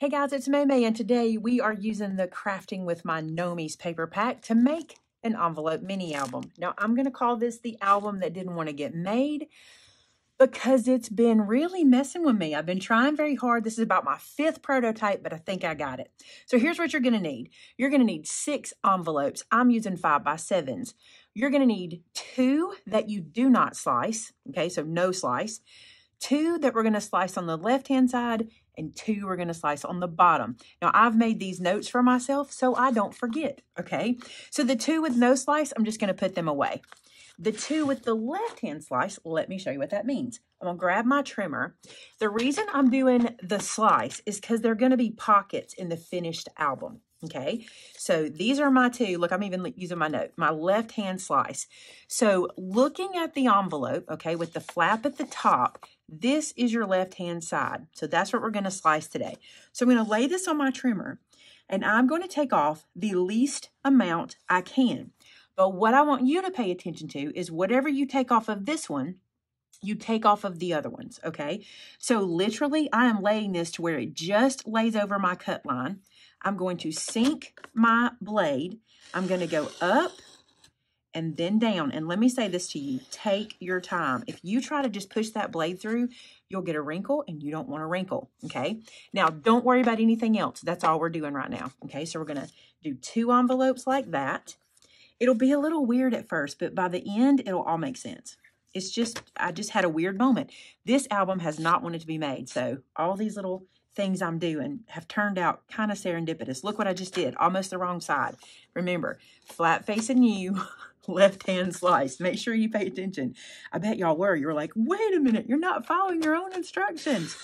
Hey guys, it's May May, and today we are using the Crafting with My Gnomies paper pack to make an envelope mini album. Now, I'm going to call this the album that didn't want to get made because it's been really messing with me. I've been trying very hard. This is about my fifth prototype, but I think I got it. So here's what you're going to need. You're going to need six envelopes. I'm using five by sevens. You're going to need two that you do not slice. Okay, so no slice. Two that we're going to slice on the left-hand side and two we're going to slice on the bottom. Now, I've made these notes for myself so I don't forget, okay? So the two with no slice, I'm just going to put them away. The two with the left-hand slice, let me show you what that means. I'm going to grab my trimmer. The reason I'm doing the slice is because they're going to be pockets in the finished album. Okay, so these are my two. Look, I'm even using my note, my left hand slice. So looking at the envelope, okay, with the flap at the top, this is your left hand side. So that's what we're going to slice today. So I'm going to lay this on my trimmer and I'm going to take off the least amount I can. But what I want you to pay attention to is whatever you take off of this one, you take off of the other ones, okay? So literally, I am laying this to where it just lays over my cut line. I'm going to sink my blade. I'm going to go up and then down. And let me say this to you, take your time. If you try to just push that blade through, you'll get a wrinkle and you don't want a wrinkle, okay? Now, don't worry about anything else. That's all we're doing right now, okay? So we're gonna do two envelopes like that. It'll be a little weird at first, but by the end, it'll all make sense. It's just, I just had a weird moment. This album has not wanted to be made, so all these little things I'm doing have turned out kind of serendipitous. Look what I just did, almost the wrong side. Remember, flat facing you, left hand slice. Make sure you pay attention. I bet y'all were. You're like, wait a minute, you're not following your own instructions.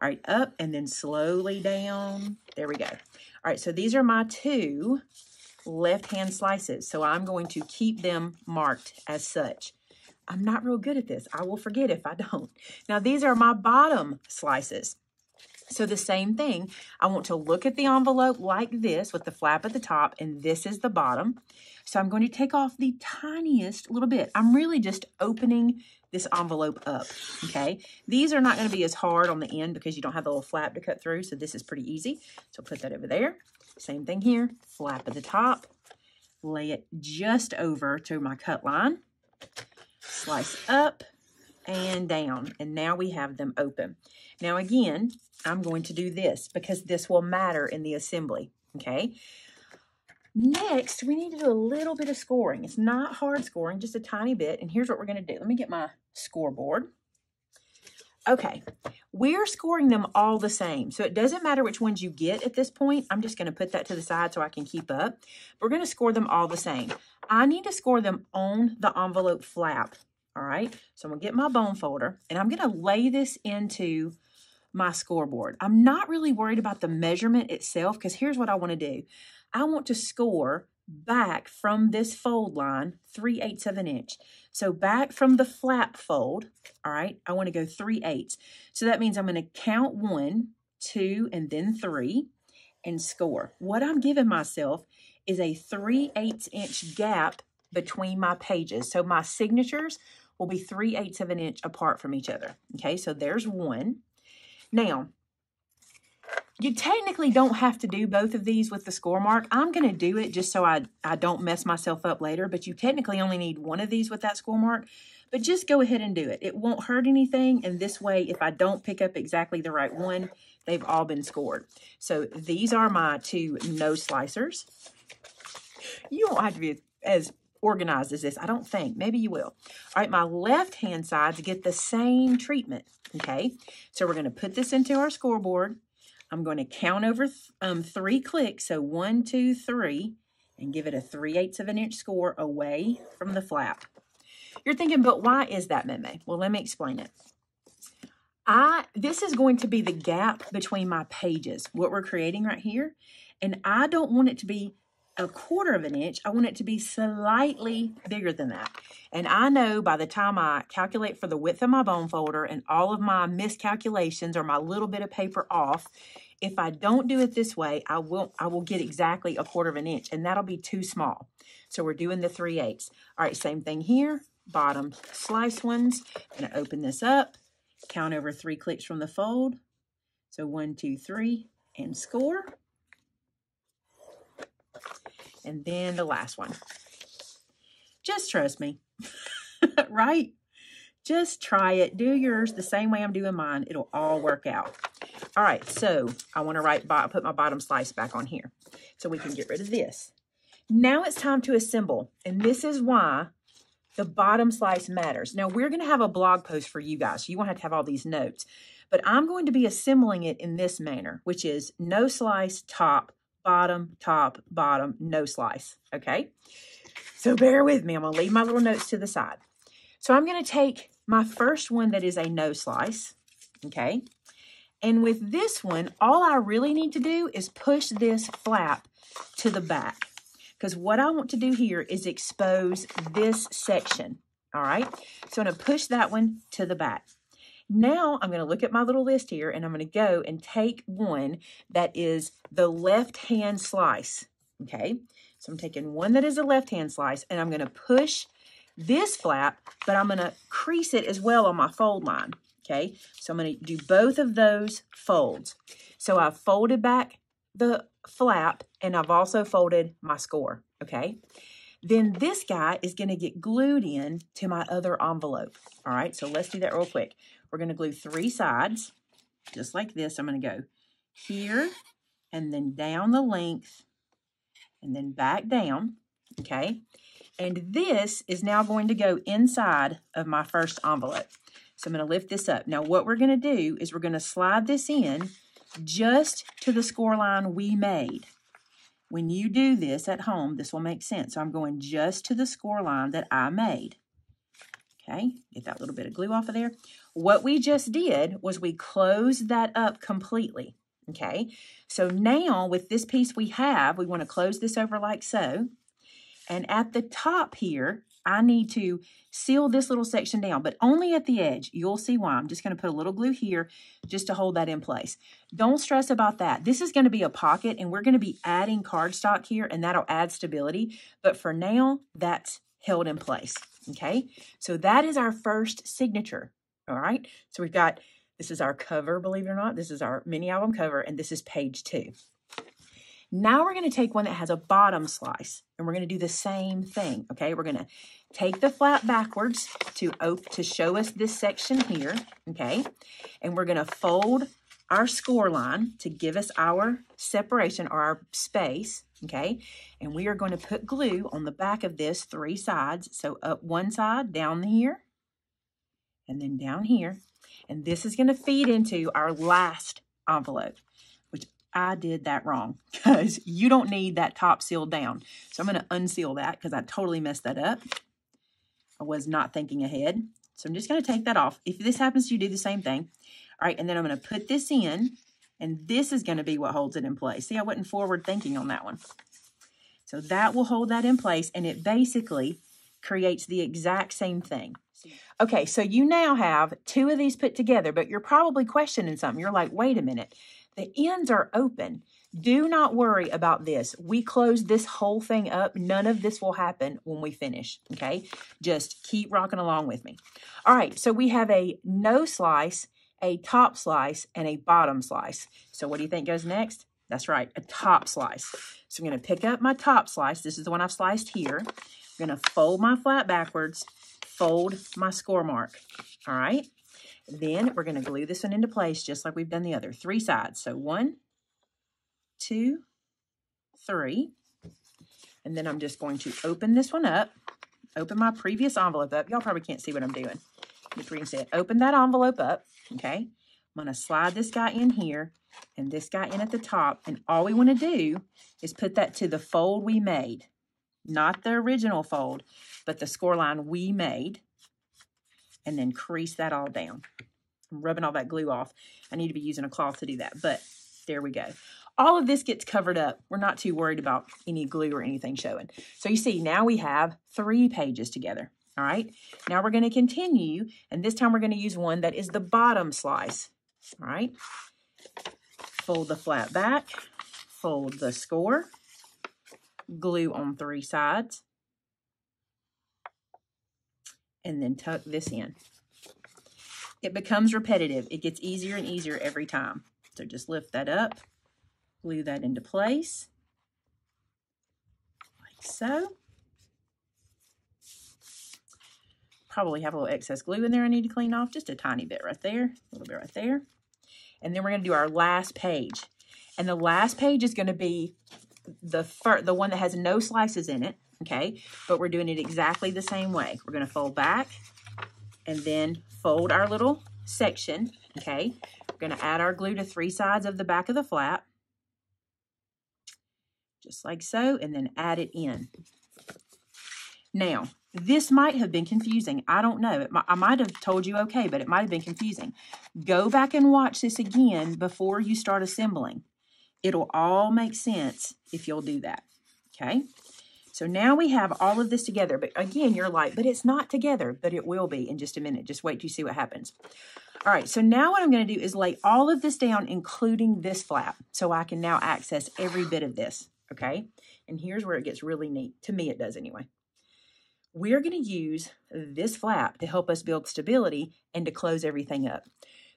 All right, up and then slowly down. There we go. All right, so these are my two left hand slices. So I'm going to keep them marked as such. I'm not real good at this. I will forget if I don't. Now, these are my bottom slices. So the same thing, I want to look at the envelope like this with the flap at the top, and this is the bottom. So I'm going to take off the tiniest little bit. I'm really just opening this envelope up, okay? These are not going to be as hard on the end because you don't have the little flap to cut through, so this is pretty easy. So put that over there. Same thing here, flap at the top. Lay it just over to my cut line. Slice up and down, and now we have them open. Now again, I'm going to do this because this will matter in the assembly, okay? Next, we need to do a little bit of scoring. It's not hard scoring, just a tiny bit. And here's what we're going to do. Let me get my scoreboard. Okay, we're scoring them all the same. So it doesn't matter which ones you get at this point. I'm just going to put that to the side so I can keep up. We're going to score them all the same. I need to score them on the envelope flap. All right, so I'm going to get my bone folder and I'm going to lay this into my scoreboard. I'm not really worried about the measurement itself because here's what I want to do. I want to score back from this fold line 3 eighths of an inch. So back from the flap fold, all right, I want to go 3 eighths. So that means I'm going to count one, two, and then three and score. What I'm giving myself is a 3 eighths inch gap between my pages. So my signatures will be 3 eighths of an inch apart from each other. Okay, so there's one. Now, you technically don't have to do both of these with the score mark. I'm going to do it just so I, I don't mess myself up later, but you technically only need one of these with that score mark. But just go ahead and do it. It won't hurt anything, and this way, if I don't pick up exactly the right one, they've all been scored. So these are my two no slicers. You don't have to be as organized as this, I don't think. Maybe you will. All right, my left-hand side to get the same treatment, okay? So we're going to put this into our scoreboard. I'm going to count over th um, three clicks, so one, two, three, and give it a 3 eighths of an inch score away from the flap. You're thinking, but why is that, Meme? Well, let me explain it. I This is going to be the gap between my pages, what we're creating right here, and I don't want it to be a quarter of an inch, I want it to be slightly bigger than that. And I know by the time I calculate for the width of my bone folder and all of my miscalculations or my little bit of paper off, if I don't do it this way, I will I will get exactly a quarter of an inch, and that'll be too small. So we're doing the 3 eighths. All right, same thing here, bottom slice ones. I'm gonna open this up, count over three clicks from the fold. So one, two, three, and score. And then the last one. Just trust me, right? Just try it. Do yours the same way I'm doing mine. It'll all work out. All right, so I want to write, put my bottom slice back on here so we can get rid of this. Now it's time to assemble, and this is why the bottom slice matters. Now, we're going to have a blog post for you guys, so you won't have to have all these notes, but I'm going to be assembling it in this manner, which is no slice, top, bottom, top, bottom, no slice, okay? So bear with me. I'm going to leave my little notes to the side. So I'm going to take my first one that is a no slice, okay? And with this one, all I really need to do is push this flap to the back. Because what I want to do here is expose this section, all right? So I'm going to push that one to the back. Now I'm going to look at my little list here and I'm going to go and take one that is the left-hand slice, okay? So I'm taking one that is a left-hand slice and I'm going to push this flap, but I'm going to crease it as well on my fold line. Okay, so I'm going to do both of those folds. So I've folded back the flap and I've also folded my score. Okay, then this guy is going to get glued in to my other envelope. All right, so let's do that real quick. We're going to glue three sides, just like this. I'm going to go here and then down the length and then back down. Okay, and this is now going to go inside of my first envelope. So I'm going to lift this up. Now what we're going to do is we're going to slide this in just to the score line we made. When you do this at home, this will make sense. So I'm going just to the score line that I made. Okay, get that little bit of glue off of there. What we just did was we closed that up completely. Okay, so now with this piece we have, we want to close this over like so. And at the top here, I need to seal this little section down, but only at the edge. You'll see why. I'm just going to put a little glue here just to hold that in place. Don't stress about that. This is going to be a pocket, and we're going to be adding cardstock here, and that'll add stability. But for now, that's held in place, okay? So that is our first signature, all right? So we've got, this is our cover, believe it or not. This is our mini album cover, and this is page two. Now we're going to take one that has a bottom slice and we're going to do the same thing. Okay, we're going to take the flap backwards to, to show us this section here. Okay, and we're going to fold our score line to give us our separation or our space. Okay, and we are going to put glue on the back of this three sides. So up one side, down here, and then down here. And this is going to feed into our last envelope. Which I did that wrong because you don't need that top sealed down. So I'm going to unseal that because I totally messed that up. I was not thinking ahead. So I'm just going to take that off. If this happens you, do the same thing. All right, and then I'm going to put this in, and this is going to be what holds it in place. See, I wasn't forward thinking on that one. So that will hold that in place, and it basically creates the exact same thing. Okay, so you now have two of these put together, but you're probably questioning something. You're like, wait a minute. The ends are open. Do not worry about this. We close this whole thing up. None of this will happen when we finish, okay? Just keep rocking along with me. All right, so we have a no slice, a top slice, and a bottom slice. So what do you think goes next? That's right, a top slice. So I'm going to pick up my top slice. This is the one I've sliced here. I'm going to fold my flat backwards, fold my score mark, all right? Then we're going to glue this one into place just like we've done the other. Three sides. So one, two, three. And then I'm just going to open this one up, open my previous envelope up. Y'all probably can't see what I'm doing. Just we can see it. Open that envelope up, okay? I'm going to slide this guy in here and this guy in at the top. And all we want to do is put that to the fold we made. Not the original fold, but the score line we made and then crease that all down. I'm rubbing all that glue off. I need to be using a cloth to do that, but there we go. All of this gets covered up. We're not too worried about any glue or anything showing. So you see, now we have three pages together. All right, now we're going to continue, and this time we're going to use one that is the bottom slice. All right, fold the flat back, fold the score, glue on three sides, and then tuck this in. It becomes repetitive. It gets easier and easier every time. So just lift that up, glue that into place, like so. Probably have a little excess glue in there I need to clean off, just a tiny bit right there, a little bit right there. And then we're gonna do our last page. And the last page is gonna be the, the one that has no slices in it, okay? But we're doing it exactly the same way. We're gonna fold back and then fold our little section, okay? We're gonna add our glue to three sides of the back of the flap, just like so, and then add it in. Now, this might have been confusing. I don't know. I might have told you okay, but it might have been confusing. Go back and watch this again before you start assembling. It'll all make sense if you'll do that, okay? So now we have all of this together. But again, you're like, but it's not together, but it will be in just a minute. Just wait to see what happens. All right, so now what I'm going to do is lay all of this down, including this flap, so I can now access every bit of this, okay? And here's where it gets really neat. To me, it does anyway. We're going to use this flap to help us build stability and to close everything up.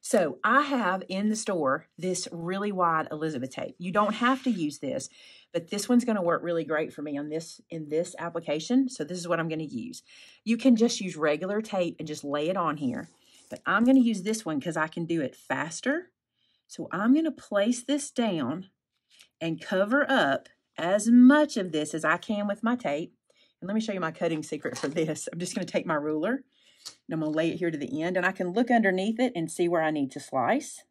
So I have in the store this really wide Elizabeth tape. You don't have to use this, but this one's going to work really great for me on this in this application. So this is what I'm going to use. You can just use regular tape and just lay it on here. But I'm going to use this one because I can do it faster. So I'm going to place this down and cover up as much of this as I can with my tape. And let me show you my cutting secret for this. I'm just going to take my ruler and I'm going to lay it here to the end and I can look underneath it and see where I need to slice.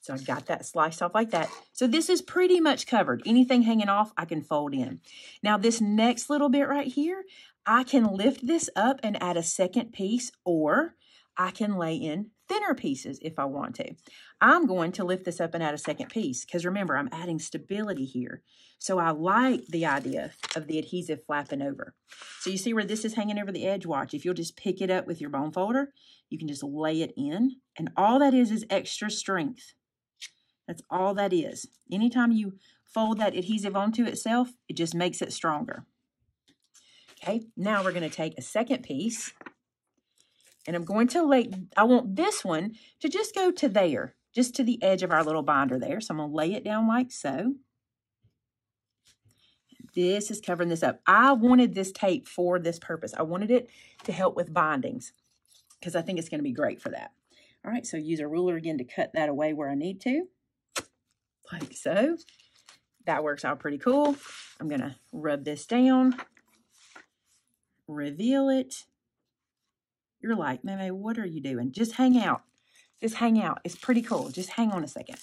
So I've got that sliced off like that. So this is pretty much covered. Anything hanging off, I can fold in. Now this next little bit right here, I can lift this up and add a second piece or I can lay in thinner pieces if I want to. I'm going to lift this up and add a second piece because remember, I'm adding stability here. So I like the idea of the adhesive flapping over. So you see where this is hanging over the edge? Watch, if you'll just pick it up with your bone folder, you can just lay it in. And all that is is extra strength. That's all that is. Anytime you fold that adhesive onto itself, it just makes it stronger. Okay, now we're going to take a second piece and I'm going to lay, I want this one to just go to there, just to the edge of our little binder there. So I'm going to lay it down like so. This is covering this up. I wanted this tape for this purpose. I wanted it to help with bindings because I think it's going to be great for that. All right, so use a ruler again to cut that away where I need to, like so. That works out pretty cool. I'm going to rub this down reveal it. You're like, Meme, what are you doing? Just hang out. Just hang out. It's pretty cool. Just hang on a second.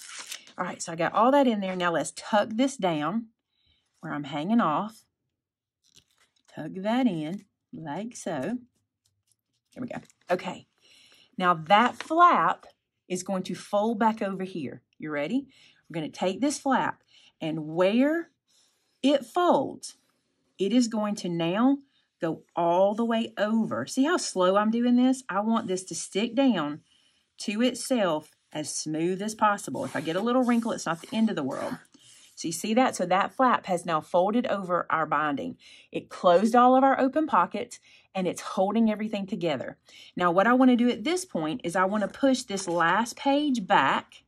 All right, so I got all that in there. Now let's tuck this down where I'm hanging off. Tug that in like so. Here we go. Okay. Now that flap is going to fold back over here. You ready? We're going to take this flap and where it folds, it is going to now go all the way over. See how slow I'm doing this? I want this to stick down to itself as smooth as possible. If I get a little wrinkle, it's not the end of the world. So you see that? So that flap has now folded over our binding. It closed all of our open pockets and it's holding everything together. Now what I want to do at this point is I want to push this last page back.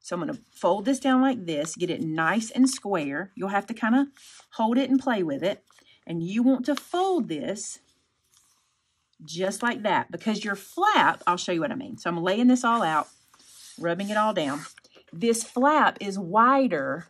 So I'm going to fold this down like this, get it nice and square. You'll have to kind of hold it and play with it and you want to fold this just like that because your flap, I'll show you what I mean. So I'm laying this all out, rubbing it all down. This flap is wider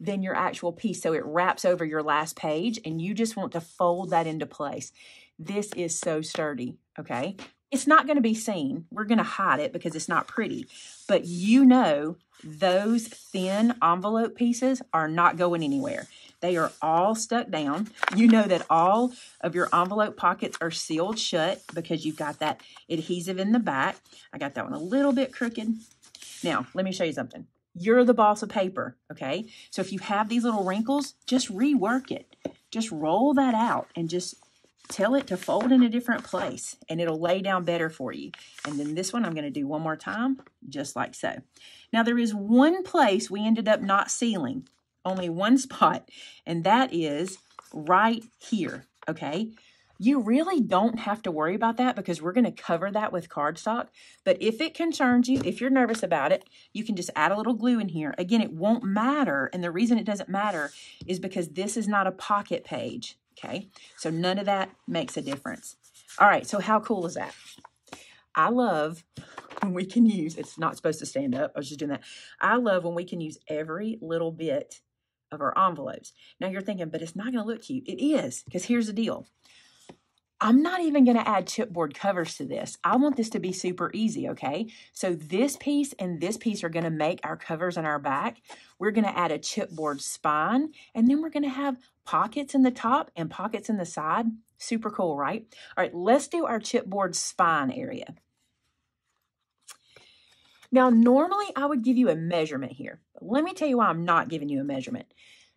than your actual piece, so it wraps over your last page, and you just want to fold that into place. This is so sturdy, okay? It's not going to be seen. We're going to hide it because it's not pretty, but you know those thin envelope pieces are not going anywhere. They are all stuck down. You know that all of your envelope pockets are sealed shut because you've got that adhesive in the back. I got that one a little bit crooked. Now, let me show you something. You're the boss of paper, okay? So if you have these little wrinkles, just rework it. Just roll that out and just tell it to fold in a different place and it'll lay down better for you. And then this one I'm going to do one more time, just like so. Now there is one place we ended up not sealing only one spot, and that is right here, okay? You really don't have to worry about that because we're going to cover that with cardstock. But if it concerns you, if you're nervous about it, you can just add a little glue in here. Again, it won't matter. And the reason it doesn't matter is because this is not a pocket page. Okay, so none of that makes a difference. All right, so how cool is that? I love when we can use, it's not supposed to stand up. I was just doing that. I love when we can use every little bit of our envelopes. Now you're thinking, but it's not going to look cute. It is, because here's the deal. I'm not even going to add chipboard covers to this. I want this to be super easy, okay? So this piece and this piece are going to make our covers on our back. We're going to add a chipboard spine, and then we're going to have pockets in the top and pockets in the side. Super cool, right? All right, let's do our chipboard spine area. Now, normally I would give you a measurement here. But let me tell you why I'm not giving you a measurement.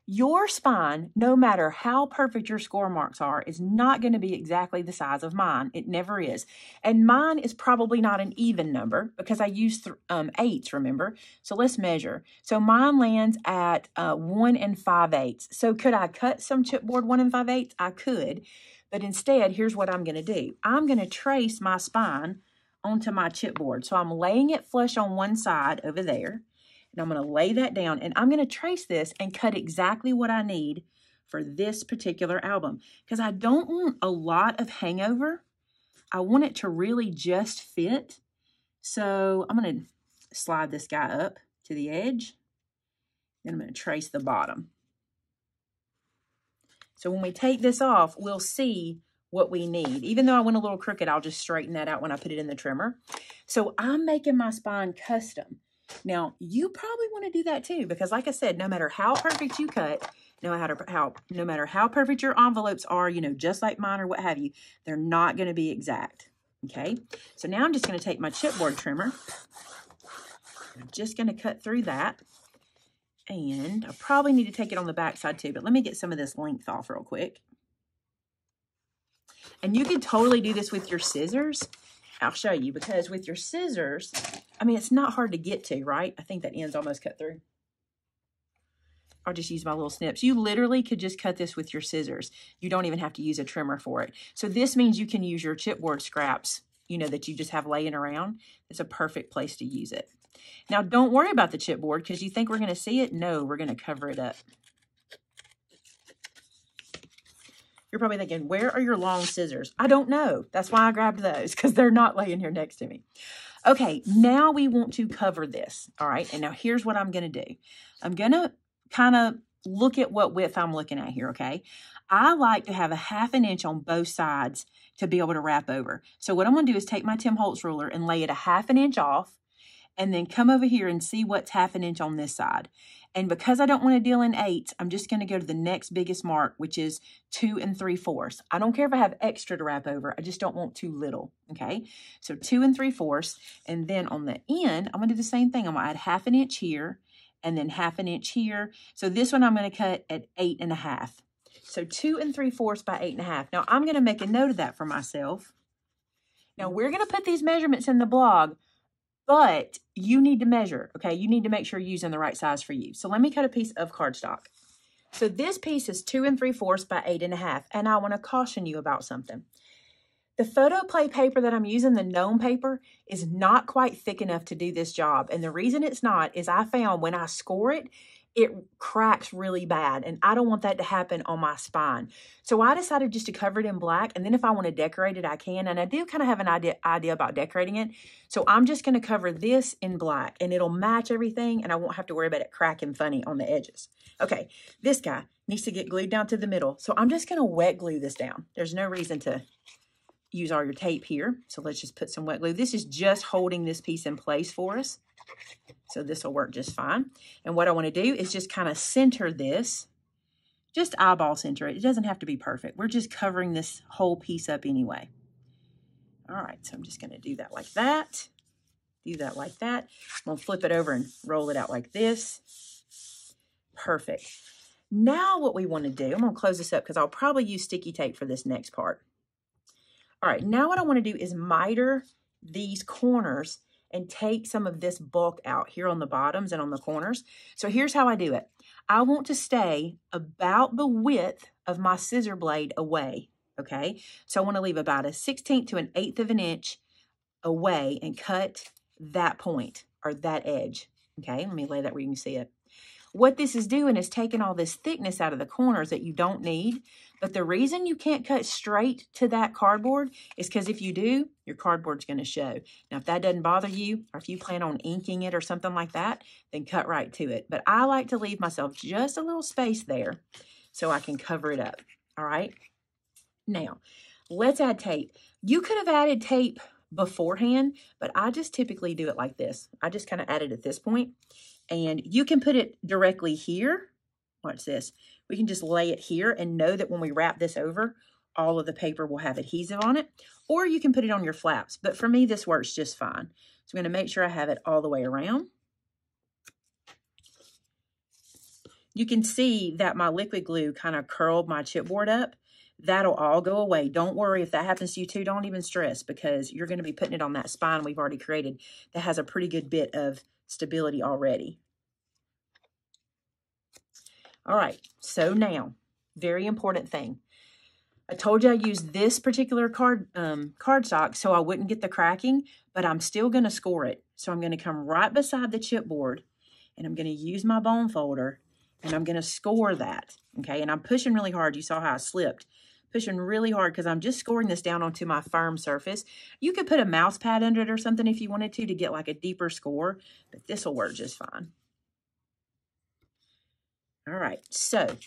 Your spine, no matter how perfect your score marks are, is not going to be exactly the size of mine. It never is. And mine is probably not an even number because I use um, eights, remember? So let's measure. So mine lands at uh, 1 and 5 eighths. So could I cut some chipboard 1 and 5 eighths? I could. But instead, here's what I'm going to do. I'm going to trace my spine onto my chipboard. So I'm laying it flush on one side over there. And I'm going to lay that down. And I'm going to trace this and cut exactly what I need for this particular album. Because I don't want a lot of hangover. I want it to really just fit. So I'm going to slide this guy up to the edge. Then I'm to trace the bottom. So when we take this off, we'll see what we need. Even though I went a little crooked, I'll just straighten that out when I put it in the trimmer. So I'm making my spine custom. Now, you probably want to do that too, because like I said, no matter how perfect you cut, no matter how, no matter how perfect your envelopes are, you know, just like mine or what have you, they're not going to be exact. Okay, so now I'm just going to take my chipboard trimmer. I'm just going to cut through that. And I probably need to take it on the back side too, but let me get some of this length off real quick. And you can totally do this with your scissors. I'll show you because with your scissors, I mean, it's not hard to get to, right? I think that end's almost cut through. I'll just use my little snips. You literally could just cut this with your scissors. You don't even have to use a trimmer for it. So this means you can use your chipboard scraps, you know, that you just have laying around. It's a perfect place to use it. Now, don't worry about the chipboard because you think we're going to see it. No, we're going to cover it up. You're probably thinking, where are your long scissors? I don't know. That's why I grabbed those because they're not laying here next to me. Okay, now we want to cover this. All right, and now here's what I'm going to do. I'm going to kind of look at what width I'm looking at here, okay? I like to have a half an inch on both sides to be able to wrap over. So what I'm going to do is take my Tim Holtz ruler and lay it a half an inch off and then come over here and see what's half an inch on this side. And because I don't want to deal in eights, I'm just going to go to the next biggest mark, which is two and three fourths. I don't care if I have extra to wrap over. I just don't want too little. Okay. So two and three fourths. And then on the end, I'm going to do the same thing. I'm going to add half an inch here and then half an inch here. So this one I'm going to cut at eight and a half. So two and three fourths by eight and a half. Now I'm going to make a note of that for myself. Now we're going to put these measurements in the blog, but you need to measure, okay? You need to make sure you're using the right size for you. So let me cut a piece of cardstock. So this piece is two and three fourths by eight and a half, and I want to caution you about something. The photoplay paper that I'm using, the gnome paper, is not quite thick enough to do this job. And the reason it's not is I found when I score it, it cracks really bad and I don't want that to happen on my spine. So I decided just to cover it in black and then if I want to decorate it, I can. And I do kind of have an idea, idea about decorating it. So I'm just going to cover this in black and it'll match everything and I won't have to worry about it cracking funny on the edges. Okay, this guy needs to get glued down to the middle. So I'm just going to wet glue this down. There's no reason to use all your tape here. So let's just put some wet glue. This is just holding this piece in place for us. So this will work just fine. And what I want to do is just kind of center this. Just eyeball center it. It doesn't have to be perfect. We're just covering this whole piece up anyway. All right, so I'm just going to do that like that. Do that like that. I'm going to flip it over and roll it out like this. Perfect. Now what we want to do, I'm going to close this up because I'll probably use sticky tape for this next part. All right, now what I want to do is miter these corners and take some of this bulk out here on the bottoms and on the corners. So here's how I do it. I want to stay about the width of my scissor blade away, okay? So I want to leave about a 16th to an eighth of an inch away and cut that point or that edge, okay? Let me lay that where you can see it. What this is doing is taking all this thickness out of the corners that you don't need. But the reason you can't cut straight to that cardboard is because if you do, your cardboard's going to show. Now, if that doesn't bother you, or if you plan on inking it or something like that, then cut right to it. But I like to leave myself just a little space there so I can cover it up. All right. Now, let's add tape. You could have added tape beforehand, but I just typically do it like this. I just kind of add it at this point. And you can put it directly here. Watch this. We can just lay it here and know that when we wrap this over, all of the paper will have adhesive on it. Or you can put it on your flaps. But for me, this works just fine. So I'm going to make sure I have it all the way around. You can see that my liquid glue kind of curled my chipboard up. That'll all go away. Don't worry if that happens to you too. Don't even stress because you're going to be putting it on that spine we've already created that has a pretty good bit of stability already. All right, so now, very important thing. I told you I used this particular card um, cardstock so I wouldn't get the cracking, but I'm still going to score it. So I'm going to come right beside the chipboard, and I'm going to use my bone folder, and I'm going to score that, okay? And I'm pushing really hard. You saw how I slipped pushing really hard because I'm just scoring this down onto my firm surface. You could put a mouse pad under it or something if you wanted to to get like a deeper score, but this will work just fine. All right, so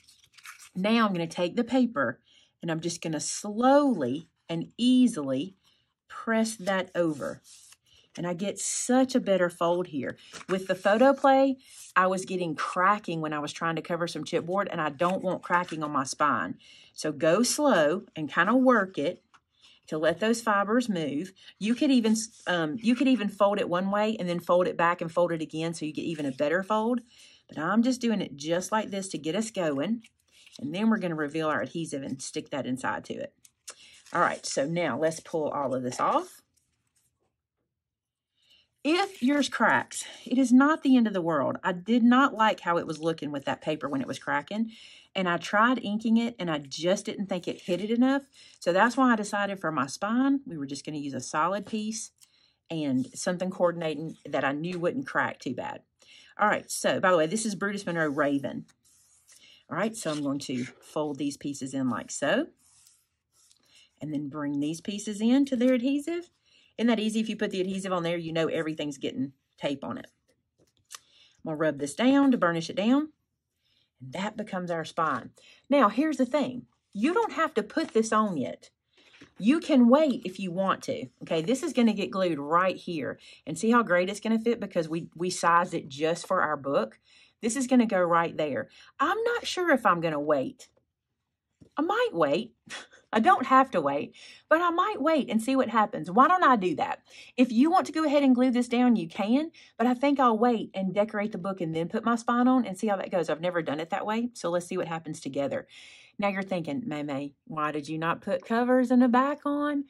now I'm going to take the paper and I'm just going to slowly and easily press that over. And I get such a better fold here. With the photo play, I was getting cracking when I was trying to cover some chipboard, and I don't want cracking on my spine. So go slow and kind of work it to let those fibers move. You could even um, you could even fold it one way and then fold it back and fold it again so you get even a better fold. But I'm just doing it just like this to get us going. And then we're going to reveal our adhesive and stick that inside to it. All right, so now let's pull all of this off. If yours cracks, it is not the end of the world. I did not like how it was looking with that paper when it was cracking. And I tried inking it and I just didn't think it hit it enough. So that's why I decided for my spine, we were just going to use a solid piece and something coordinating that I knew wouldn't crack too bad. All right, so by the way, this is Brutus Monroe Raven. All right, so I'm going to fold these pieces in like so. And then bring these pieces in to their adhesive. Isn't that easy? If you put the adhesive on there, you know everything's getting tape on it. I'm going to rub this down to burnish it down. And that becomes our spine. Now, here's the thing. You don't have to put this on yet. You can wait if you want to. Okay, this is going to get glued right here. And see how great it's going to fit because we, we sized it just for our book. This is going to go right there. I'm not sure if I'm going to wait. I might wait. I don't have to wait, but I might wait and see what happens. Why don't I do that? If you want to go ahead and glue this down, you can, but I think I'll wait and decorate the book and then put my spine on and see how that goes. I've never done it that way, so let's see what happens together. Now you're thinking, May May, why did you not put covers in the back on?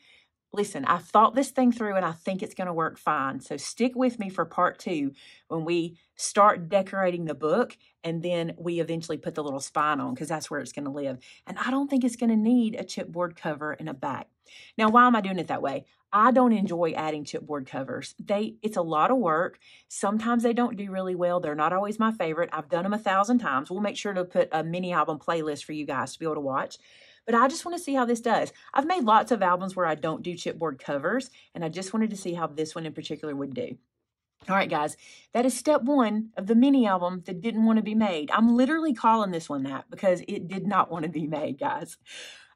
Listen, I thought this thing through and I think it's going to work fine. So stick with me for part two when we start decorating the book and then we eventually put the little spine on because that's where it's going to live. And I don't think it's going to need a chipboard cover in a back. Now, why am I doing it that way? I don't enjoy adding chipboard covers. They it's a lot of work. Sometimes they don't do really well. They're not always my favorite. I've done them a thousand times. We'll make sure to put a mini album playlist for you guys to be able to watch. But I just want to see how this does. I've made lots of albums where I don't do chipboard covers, and I just wanted to see how this one in particular would do. All right, guys, that is step one of the mini album that didn't want to be made. I'm literally calling this one that because it did not want to be made, guys.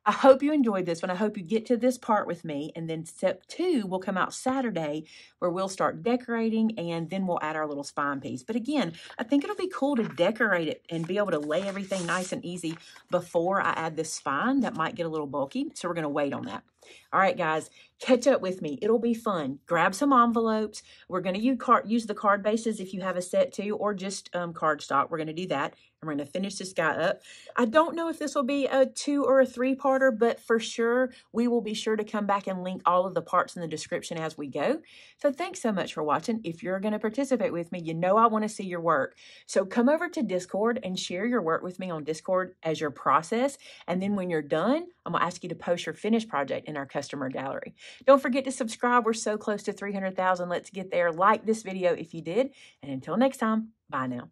I hope you enjoyed this one. I hope you get to this part with me. And then step two will come out Saturday where we'll start decorating and then we'll add our little spine piece. But again, I think it'll be cool to decorate it and be able to lay everything nice and easy before I add this spine. That might get a little bulky. So we're going to wait on that. All right, guys, catch up with me. It'll be fun. Grab some envelopes. We're going to use, the card bases if you have a set too, or just um, cardstock. We're going to do that. And we're going to finish this guy up. I don't know if this will be a two or a three-parter, but for sure, we will be sure to come back and link all of the parts in the description as we go. So thanks so much for watching. If you're going to participate with me, you know I want to see your work. So come over to Discord and share your work with me on Discord as your process. And then when you're done, I'm going to ask you to post your finished project in our customer gallery. Don't forget to subscribe. We're so close to 300,000. Let's get there. Like this video if you did. And until next time, bye now.